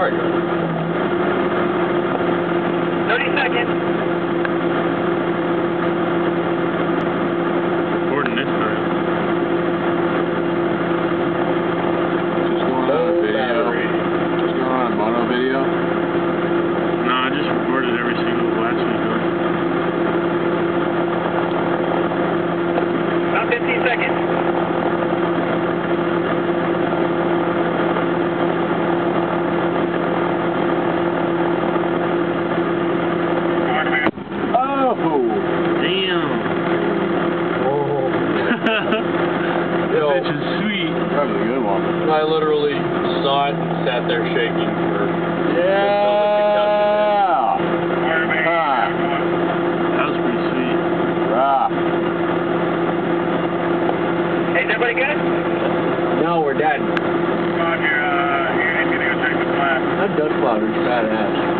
30 seconds. Recording going on video. Going on mono video? No, I just recorded every single blast we've done. 15 seconds. I literally saw it and sat there shaking for Yeah. Huh. That was pretty sweet. Rough. Hey, is everybody good? No, we're dead. Roger, uh, you need to go check the flat. That dust cloud is badass.